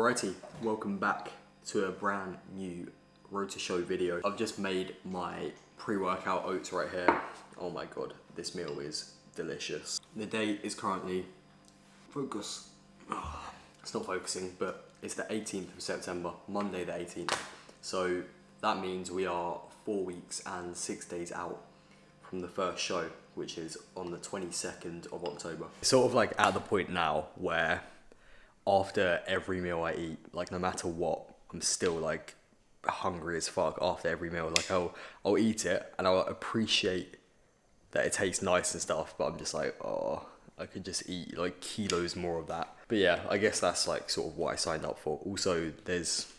Alrighty, welcome back to a brand new Road to Show video. I've just made my pre-workout oats right here. Oh my god, this meal is delicious. The date is currently, focus, it's not focusing, but it's the 18th of September, Monday the 18th. So that means we are four weeks and six days out from the first show, which is on the 22nd of October. Sort of like at the point now where after every meal I eat, like no matter what, I'm still like hungry as fuck after every meal. Like I'll I'll eat it and I'll appreciate that it tastes nice and stuff, but I'm just like, oh, I could just eat like kilos more of that. But yeah, I guess that's like sort of what I signed up for. Also, there's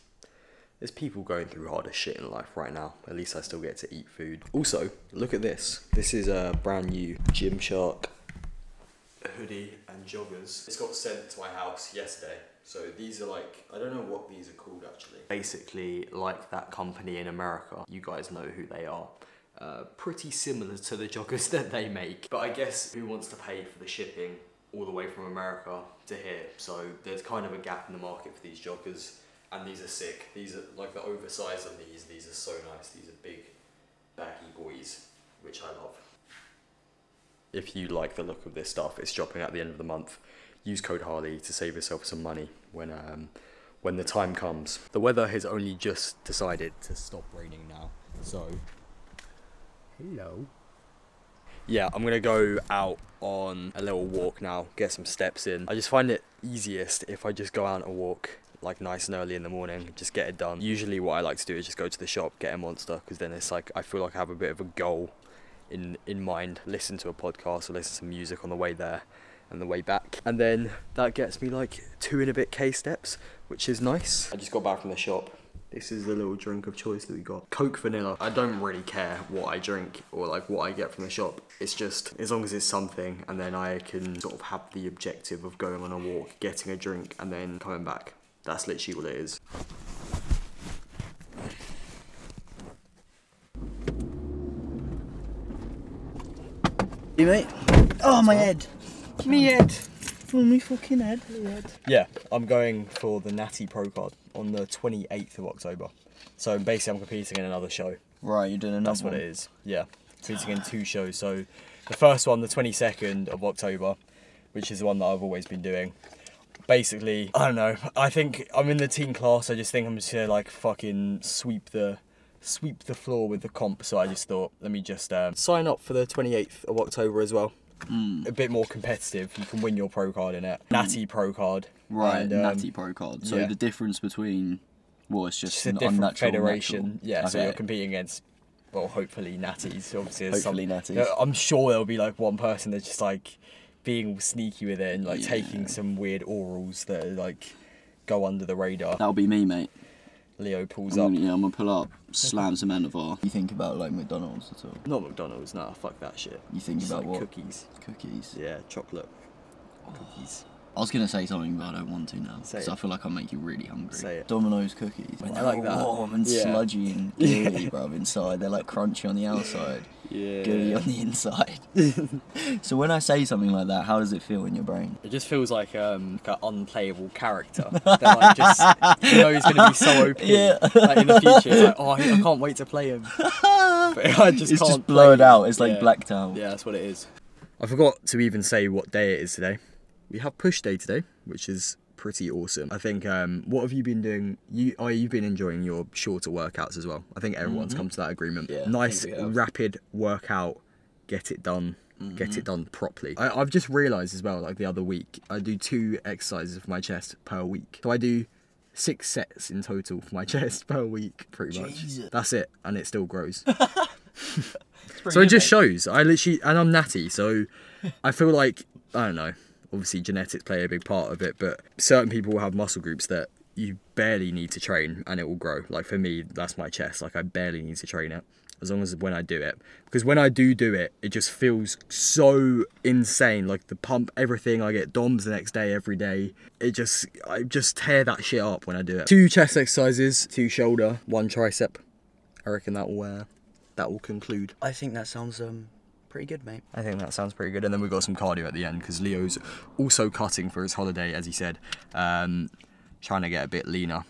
there's people going through harder shit in life right now. At least I still get to eat food. Also, look at this. This is a brand new Gymshark hoodie and joggers. It's got sent to my house yesterday. So these are like, I don't know what these are called actually. Basically like that company in America. You guys know who they are. Uh, pretty similar to the joggers that they make. But I guess who wants to pay for the shipping all the way from America to here? So there's kind of a gap in the market for these joggers. And these are sick. These are like the oversized of these. These are so nice. These are big, baggy boys, which I love if you like the look of this stuff, it's dropping at the end of the month. Use code Harley to save yourself some money when um, when the time comes. The weather has only just decided to stop raining now, so hello. Yeah, I'm gonna go out on a little walk now, get some steps in. I just find it easiest if I just go out and walk like nice and early in the morning, just get it done. Usually what I like to do is just go to the shop, get a monster, because then it's like I feel like I have a bit of a goal in in mind, listen to a podcast or listen to some music on the way there and the way back. And then that gets me like two and a bit K steps, which is nice. I just got back from the shop. This is the little drink of choice that we got. Coke vanilla. I don't really care what I drink or like what I get from the shop. It's just as long as it's something and then I can sort of have the objective of going on a walk, getting a drink and then coming back. That's literally what it is. You mate? Oh my head. Me head. Oh me fucking head. Me head. Yeah, I'm going for the Natty Pro card on the 28th of October. So basically, I'm competing in another show. Right, you're doing another That's what one. it is. Yeah, competing in two shows. So the first one, the 22nd of October, which is the one that I've always been doing. Basically, I don't know. I think I'm in the teen class. I just think I'm just gonna like fucking sweep the sweep the floor with the comp. So I just thought, let me just um, sign up for the 28th of October as well. Hmm. A bit more competitive. You can win your pro card in it. Natty pro card. Right, And, um, Natty Pro card. So yeah. the difference between well, it's just, Just a an different unnatural federation. natural. Yeah, so you're competing against, well, hopefully natties. Obviously, there's Hopefully some, natties. I'm sure there'll be like one person that's just like being sneaky with it and like Yeah. taking some weird orals that are, like go under the radar. That'll be me, mate. Leo pulls I'm up. gonna, yeah, I'm gonna pull up, slam some Anavar. You think about like McDonald's at all? Not McDonald's, nah, fuck that shit. You think Just about like what? cookies. Cookies. Yeah, chocolate oh. cookies. I was gonna say something, but I don't want to now because. I feel like I'll make you really hungry. Say it. Domino's cookies. When they're like that. warm and Yeah. sludgy and gooey, bruv, inside. They're like crunchy on the outside, Yeah. gooey on the inside. so when I say something like that, how does it feel in your brain? It just feels like um like an unplayable character. That like just you know he's gonna be so OP. Yeah. Like in the future, it's like oh I I can't wait to play him. But I just it's can't just blurred play out. It's like Yeah. blacked out. Yeah, that's what it is. I forgot to even say what day it is today. We have push day today, which is pretty awesome. I think. Um, what have you been doing? You, oh, you've been enjoying your shorter workouts as well. I think everyone's come to that agreement. Yeah, nice, think we have. rapid workout. Get it done. Get it done properly. I, I've just realised as well, like the other week, I do two exercises for my chest per week. So I do six sets in total for my chest per week, pretty much. Jesus. That's it, and it still grows. So it just shows. I literally, and I'm natty, so I feel like I don't know. Obviously, genetics play a big part of it, but certain people will have muscle groups that you barely need to train, and it will grow. Like for me, that's my chest. Like I barely need to train it, as long as when I do it, because when I do do it, it just feels so insane. Like the pump, everything. I get DOMs the next day, every day. It just, I just tear that shit up when I do it. Two chest exercises, two shoulder, one tricep. I reckon that will, uh, that will conclude. I think that sounds um pretty good, mate. I think that sounds pretty good. And then we've got some cardio at the end because Leo's also cutting for his holiday, as he said. Um, trying to get a bit leaner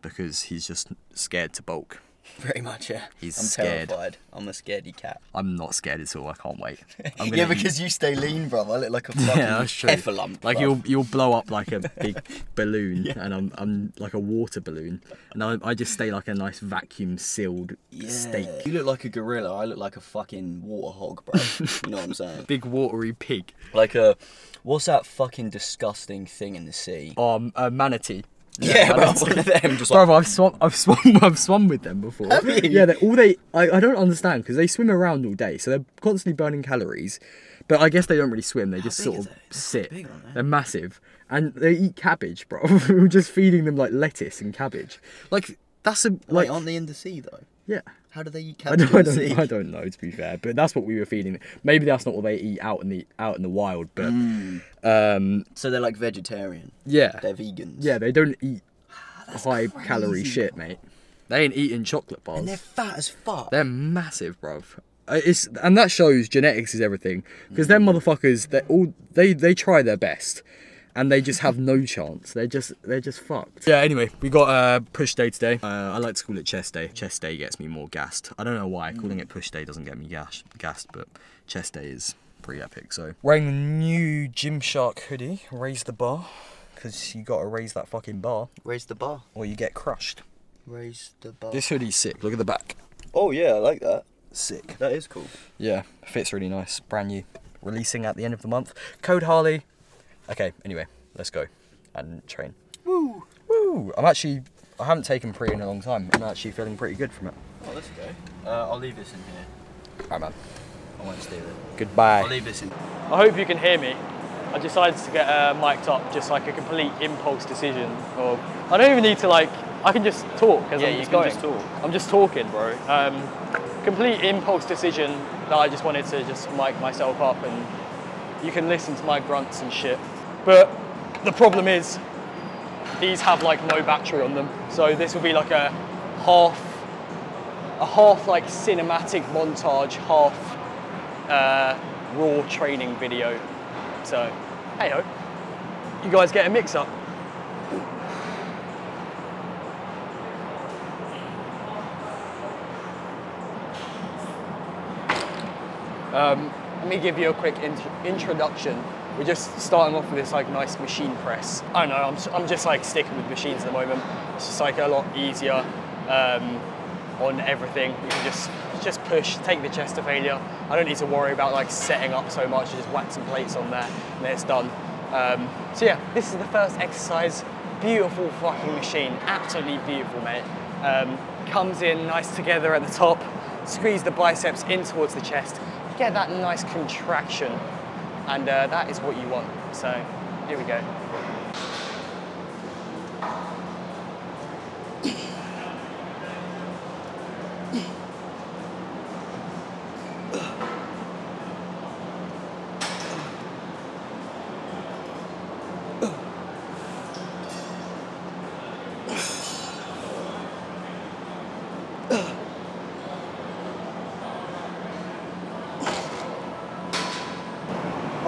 because he's just scared to bulk. Very much, yeah. He's I'm scared. terrified. I'm a scaredy cat. I'm not scared at all. I can't wait. Yeah, because you stay lean, bro. I look like a fucking yeah, that's true. Like bruv. you'll you'll blow up like a big balloon, and I'm I'm like a water balloon, and I, I just stay like a nice vacuum sealed Yeah. steak, You look like a gorilla. I look like a fucking water hog, bro. you know what I'm saying? big watery pig. Like a, what's that fucking disgusting thing in the sea? Um, a manatee. Yeah, bro, manatee. one of them. Just like, Bro, I've swum, I've swum, I've swum with them before. Have you? Yeah, all they. I, I don't understand because they swim around all day, so they're constantly burning calories. But I guess they don't really swim; they just sort of sit. big, they? They're massive, and they eat cabbage, bro. We're just feeding them like lettuce and cabbage. Like that's a like, like aren't they in the sea though? yeah. How do they eat I don't, I in the sea? don't, I don't know to be fair, but that's what we were feeding. Maybe that's not what they eat out in the out in the wild, but Mm. um, So they're like vegetarian. yeah, They're vegans. yeah, they don't eat high calorie crazy, shit, mate. They ain't eating chocolate bars. And they're fat as fuck. They're massive, bruv. Uh, It's and that shows genetics is everything because them motherfuckers they all they they try their best and they just have no chance. They're just they're just fucked. Yeah. Anyway, we got uh, push day today. Uh, I like to call it chest day. Chest day gets me more gassed. I don't know why calling it push day doesn't get me gas gassed, but chest day is pretty epic. So wearing the new Gymshark hoodie. Raise the bar because you got to raise that fucking bar Raise the bar. or you get crushed. Raise the bar. This hoodie's sick. Look at the back. Oh yeah, I like that. Sick. That is cool. Yeah, fits really nice. Brand new. Releasing at the end of the month. Code Harley. Okay, anyway, let's go and train. Woo. Woo! I'm actually, I haven't taken pre in a long time. I'm actually feeling pretty good from it. Oh, let's go. Uh, I'll leave this in here. Alright, man. I won't steal it. Goodbye. I'll Goodbye. leave this in. I hope you can hear me. I decided to get uh, mic'd up just like a complete impulse decision. Or I don't even need to like. I can just talk as Yeah, I'm you just can going. just talk. I'm just talking, bro. Um, complete impulse decision that I just wanted to just mic myself up and you can listen to my grunts and shit. But the problem is these have like no battery on them, so this will be like a half, a half like cinematic montage, half uh, raw training video. So, hey ho, you guys get a mix up. Um, let me give you a quick int- introduction. We're just starting off with this like nice machine press. I don't know, I'm, I'm just like sticking with machines at the moment. It's just like a lot easier um, on everything. You can just just push, take the chest to failure. I don't need to worry about like setting up so much. Just whack some plates on there and then it's done. Um, so yeah, this is the first exercise. Beautiful fucking machine, absolutely beautiful, mate. Um, comes in nice together at the top. Squeeze the biceps in towards the chest. Get that nice contraction, and uh, that is what you want. So here we go.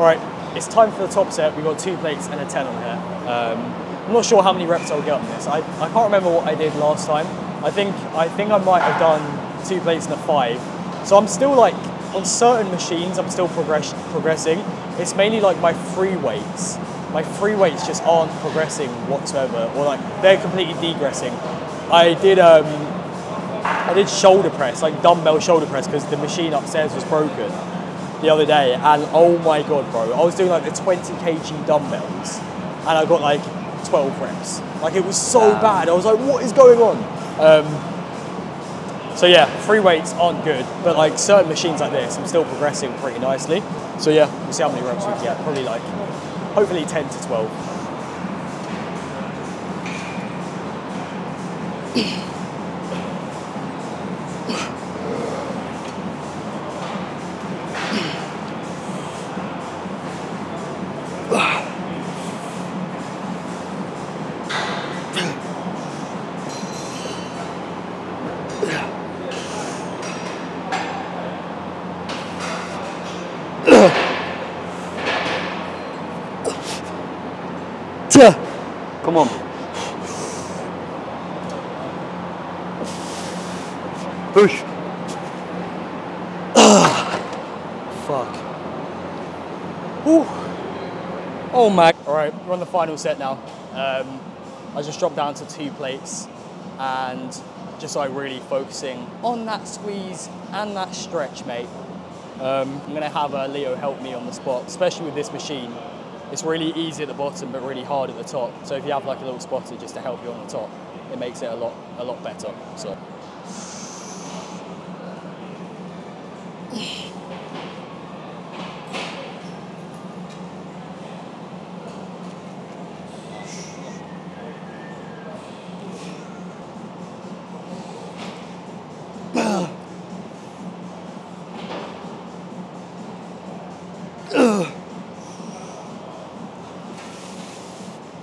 All right, it's time for the top set. We've got two plates and a 10 on here. Um, I'm not sure how many reps I'll get on this. I, I can't remember what I did last time. I think I think I might have done two plates and a five. So I'm still like on certain machines. I'm still progress, progressing. It's mainly like my free weights. My free weights just aren't progressing whatsoever, or like they're completely degressing. I did um, I did shoulder press, like dumbbell shoulder press, because the machine upstairs was broken the other day, and oh my god, bro, I was doing like the 20 kg dumbbells, and I got like 12 reps. Like it was so bad. I was like, what is going on? Um, so yeah, free weights aren't good, but like certain machines like this, I'm still progressing pretty nicely. So yeah, we'll see how many reps we get. Probably like, hopefully 10 to 12. Come on. Push. Fuck. Whew. Oh my. All right, we're on the final set now. Um, I just dropped down to two plates and just like really focusing on that squeeze and that stretch, mate. Um, I'm gonna have uh, Leo help me on the spot, especially with this machine. It's really easy at the bottom, but really hard at the top. So if you have like a little spotter just to help you on the top, it makes it a lot, a lot better. So.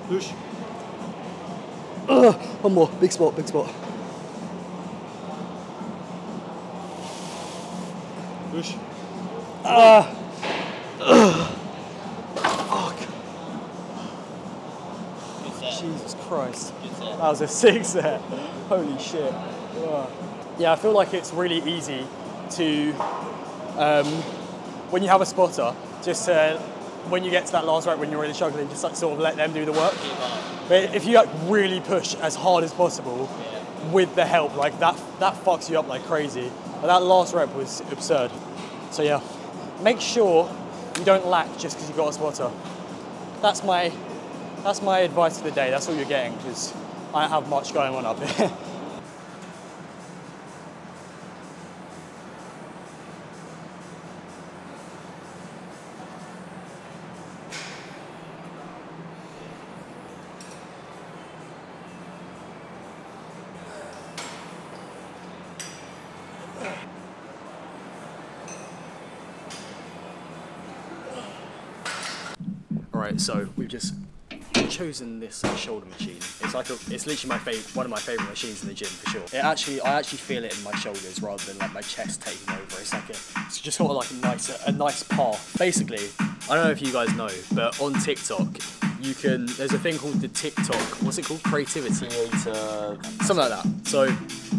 Push. one more, big spot, big spot. Push. Ah. Fuck. Jesus Christ. That was a six there. Holy shit. Ugh. Yeah, I feel like it's really easy to, um, when you have a spotter, just to, when you get to that last rep when you're really struggling, just like sort of let them do the work. But if you like really push as hard as possible with the help, like that, that fucks you up like crazy. And that last rep was absurd. So yeah, make sure you don't lack just because you got a spotter. That's my, that's my advice for the day. That's all you're getting because I don't have much going on up here. chosen this shoulder machine. It's like a, it's literally my favorite, one of my favorite machines in the gym for sure. It actually, I actually feel it in my shoulders rather than like my chest taking over. It's like a, it's just sort of like a nice, a nice path. Basically, I don't know if you guys know, but on TikTok, you can. There's a thing called the TikTok. What's it called? Creativity. Creator. something like that. So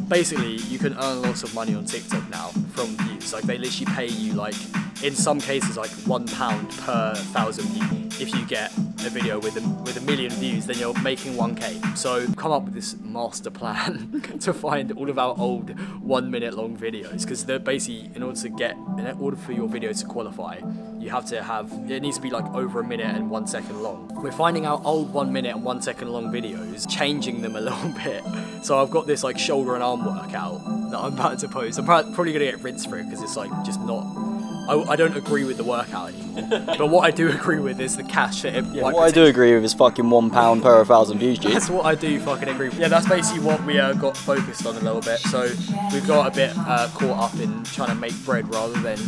basically, you can earn lots of money on TikTok now from views. Like they literally pay you like, in some cases, like one pound per thousand views. If you get a video with a, with a million views, then you're making 1k. So come up with this master plan to find all of our old one minute long videos because they're basically in order to get in order for your video to qualify, you have to have it needs to be like over a minute and one second long. We're finding our old one minute and one second long videos, changing them a little bit. So I've got this like shoulder and arm workout that I'm about to post. I'm probably gonna get rinsed for it because it's like just not. I, I don't agree with the workout anymore. but what I do agree with is the cash for it. like, What I do agree with is fucking one pound per thousand views, G. that's what I do fucking agree with. Yeah, that's basically what we uh, got focused on a little bit. So we've got a bit uh, caught up in trying to make bread rather than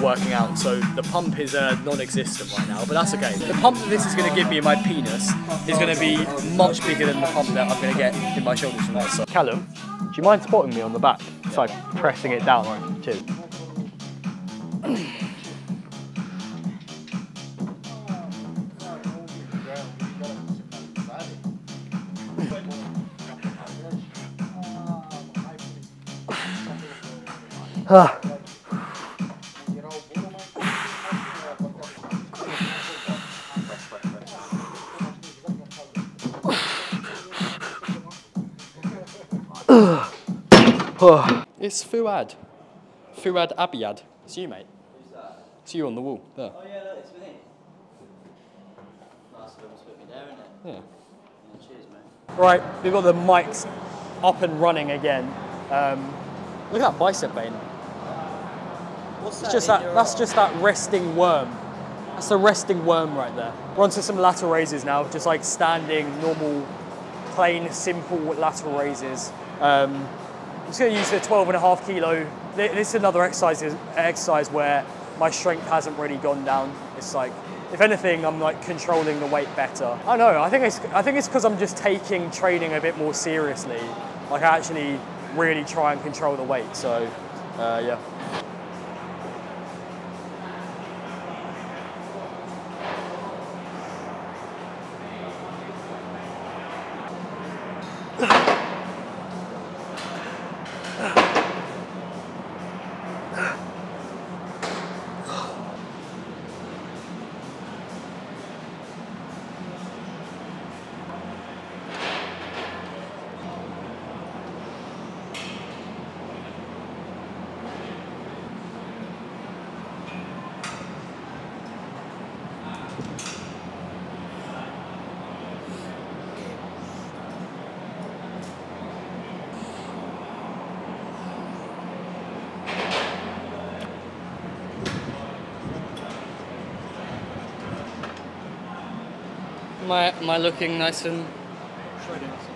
working out. So the pump is uh, non-existent right now, but that's okay. The pump that this is going to give me in my penis is going to be much bigger than the pump that I'm going to get in my shoulders from this. So. Callum, do you mind spotting me on the back? It's like pressing it down. Right. Cheers. It's Fouad. Fouad Abiad. It's you, mate. It's you on the wall. There. Oh yeah, look, it's me. Nice little put me there, isn't it? Yeah. Yeah, cheers, mate. Right, we've got the mics up and running again. Um, look at that bicep vein. What's It's just that. That's just that resting worm. That's the resting worm right there. We're onto some lateral raises now, just like standing, normal, plain, simple lateral raises. Um, I'm just going to use the 12 and a half kilo. Th- This is another exercise, exercise where my strength hasn't really gone down. It's like, if anything, I'm like controlling the weight better. I know. I think it's I think it's because I'm just taking training a bit more seriously. Like I actually really try and control the weight. So, uh, yeah. Am I, am I looking nice and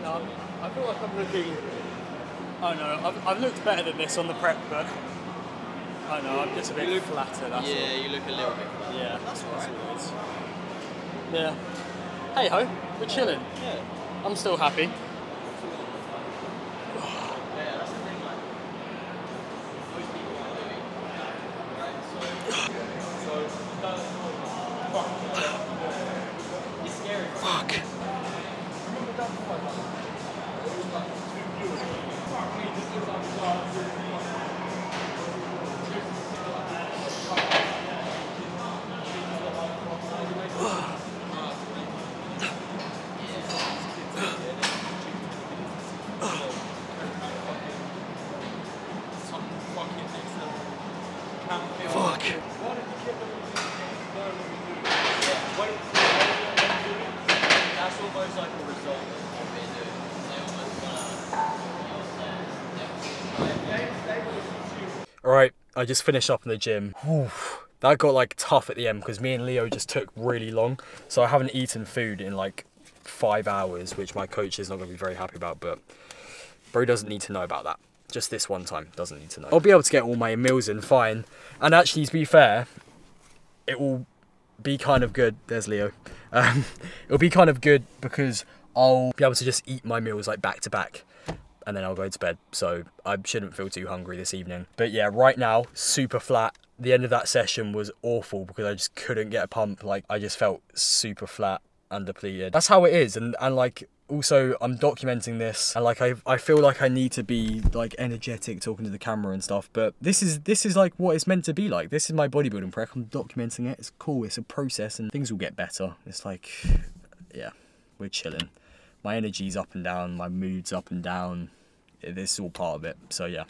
No, I feel like I'm looking. Oh no, I've, I've looked better than this on the prep, but I know I'm just a bit flatter. That's Yeah, you look a little bit all. Yeah, that's all it is. Yeah. Hey ho, we're chilling. Yeah. I'm still happy. I just finished up in the gym. Whew, that got like tough at the end because me and Leo just took really long. So I haven't eaten food in like five hours, which my coach is not going to be very happy about. But bro doesn't need to know about that. Just this one time, doesn't need to know. I'll be able to get all my meals in fine. And actually, to be fair, it will be kind of good. There's Leo. Um, it'll be kind of good because I'll be able to just eat my meals like back to back and then I'll go to bed. So I shouldn't feel too hungry this evening. But yeah, right now, super flat. The end of that session was awful because I just couldn't get a pump. Like I just felt super flat and depleted. That's how it is. And and like also I'm documenting this and like I I feel like I need to be like energetic talking to the camera and stuff. But this is this is like what it's meant to be like. This is my bodybuilding prep. I'm documenting it. It's cool. It's a process and things will get better. It's like yeah, we're chilling my energy's up and down, my mood's up and down. This is all part of it. So yeah.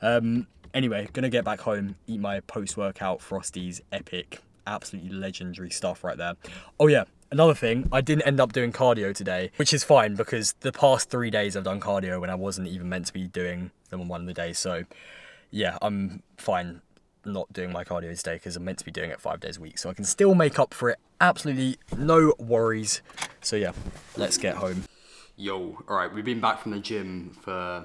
Um, anyway, gonna get back home, eat my post-workout Frosties, epic, absolutely legendary stuff right there. Oh yeah, another thing, I didn't end up doing cardio today, which is fine because the past three days I've done cardio when I wasn't even meant to be doing them on one of the days. So yeah, I'm fine not doing my cardio today because I'm meant to be doing it five days a week. So I can still make up for it. Absolutely no worries. So yeah, let's get home. Yo, all right, we've been back from the gym for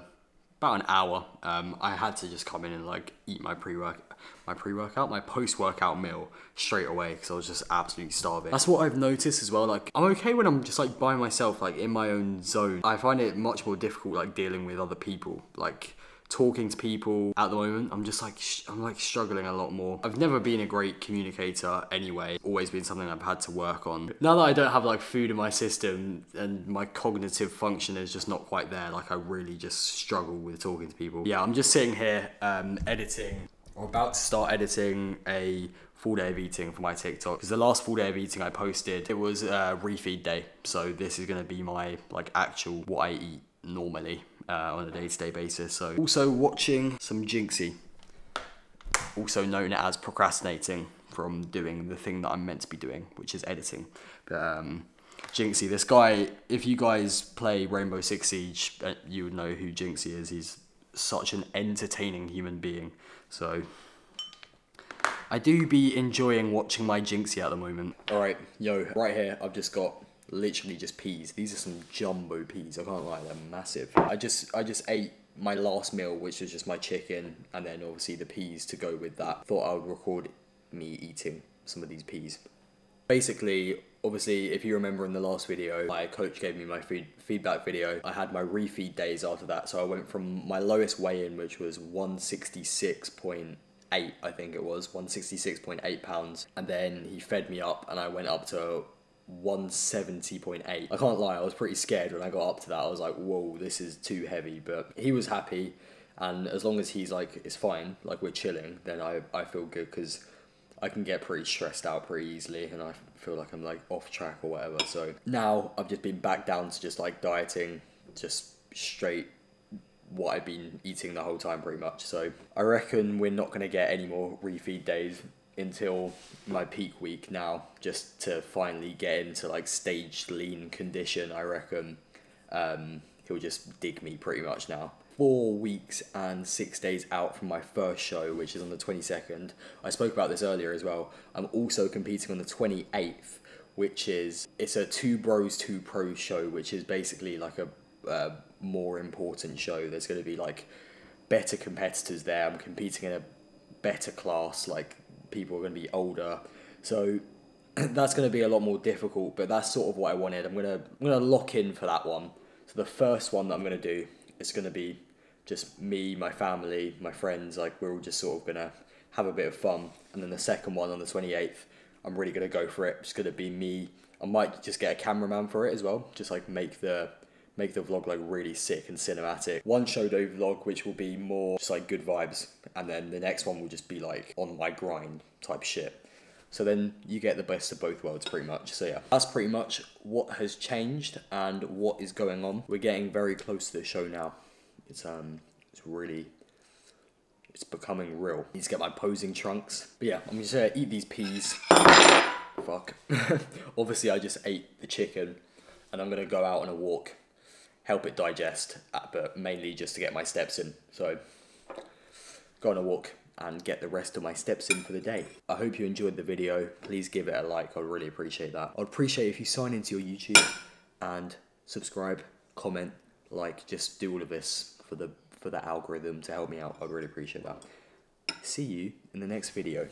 about an hour. Um, I had to just come in and like eat my pre-work, my pre-workout, my post-workout meal straight away because I was just absolutely starving. That's what I've noticed as well. Like I'm okay when I'm just like by myself, like in my own zone. I find it much more difficult like dealing with other people, like talking to people at the moment i'm just like i'm like struggling a lot more. I've never been a great communicator anyway. Always been something i've had to work on. Now that i don't have like food in my system and my cognitive function is just not quite there like i really just struggle with talking to people. Yeah i'm just sitting here um, editing. Or about to start editing a full day of eating for my TikTok. Because the last full day of eating I posted it was uh, refeed day. So this is going to be my like actual what I eat normally uh, on a day-to-day basis. So also watching some Jynxzi, also known as procrastinating from doing the thing that I'm meant to be doing, which is editing. But um, Jynxzi, this guy, if you guys play Rainbow Six Siege, uh, you would know who Jynxzi is. He's such an entertaining human being. So I do be enjoying watching my Jynxzi at the moment. All right, yo, right here, I've just got literally just peas. These are some jumbo peas. I can't lie, they're massive. I just I just ate my last meal, which was just my chicken, and then obviously the peas to go with that. Thought I would record me eating some of these peas. Basically, obviously, if you remember in the last video, my coach gave me my feed, feedback video. I had my refeed days after that, so I went from my lowest weigh-in, which was 166.8, I think it was, 166.8 pounds, and then he fed me up, and I went up to 170.8. I can't lie, I was pretty scared when I got up to that. I was like, whoa, this is too heavy. But he was happy, and as long as he's like, it's fine, like we're chilling, then I, I feel good because I can get pretty stressed out pretty easily, and I feel like I'm like off track or whatever. So now I've just been back down to just like dieting, just straight what I've been eating the whole time pretty much. So I reckon we're not gonna get any more refeed days until my peak week now, just to finally get into like staged lean condition. I reckon um, he'll just dig me pretty much now. Four weeks and six days out from my first show, which is on the 22nd. I spoke about this earlier as well. I'm also competing on the 28th, which is it's a two bros two pros show, which is basically like a uh, more important show. There's going to be like better competitors there. I'm competing in a better class. Like people are going to be older, so that's going to be a lot more difficult. But that's sort of what I wanted. I'm gonna I'm gonna lock in for that one. So the first one that I'm gonna do is going to be just me, my family, my friends. Like we're all just sort of gonna have a bit of fun. And then the second one on the 28th, I'm really gonna go for it. It's gonna be me. I might just get a cameraman for it as well. Just like make the make the vlog like really sick and cinematic. One showdo vlog which will be more just like good vibes, and then the next one will just be like on my grind type shit. So then you get the best of both worlds pretty much. So yeah, that's pretty much what has changed and what is going on. We're getting very close to the show now. It's um it's really it's becoming real. Need to get my posing trunks. But yeah, I'm just gonna say eat these peas. Fuck. Obviously I just ate the chicken and I'm gonna go out on a walk, help it digest, uh, but mainly just to get my steps in. So go on a walk and get the rest of my steps in for the day. I hope you enjoyed the video. Please give it a like. I'd really appreciate that. I'd appreciate if you sign into your YouTube and subscribe, comment, like, just do all of this for the for the algorithm to help me out. I'd really appreciate that. See you in the next video.